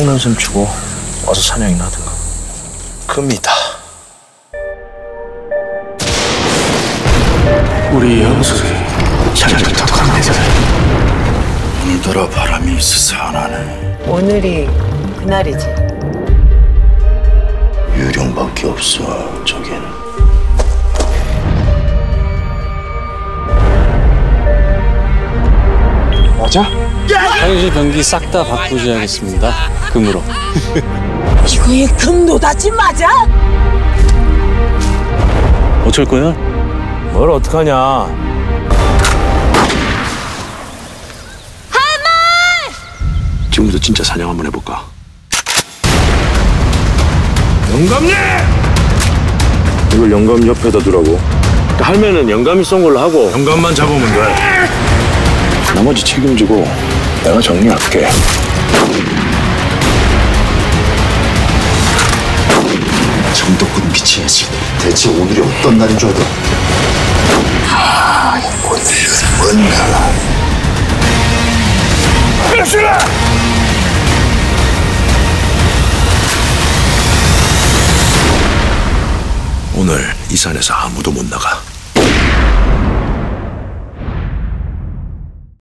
속눈썹 주고 와서 사냥이나 하든가. 금이다. 우리 영숙이 샤를부터 강대들 오늘따라 바람이 있어서 안 하네. 오늘이 그날이지. 유령밖에 없어, 저긴. 사유지 변기 싹 다 바꾸셔야겠습니다. 금으로. 이거의 금노다지 맞아? 어쩔 거야? 뭘 어떡하냐. 지금부터 진짜 사냥 한번 해볼까? 영감님! 이걸 영감 옆에다 두라고. 할매는 영감이 쏜 걸로 하고 영감만 잡으면 돼. 나머지 책임지고 내가 정리할게. 정덕군 미쳐야지. 대체 오늘이 어떤 날인 줄 알아? 아, 오늘은 뭔가. 오늘 이 산에서 아무도 못 나가.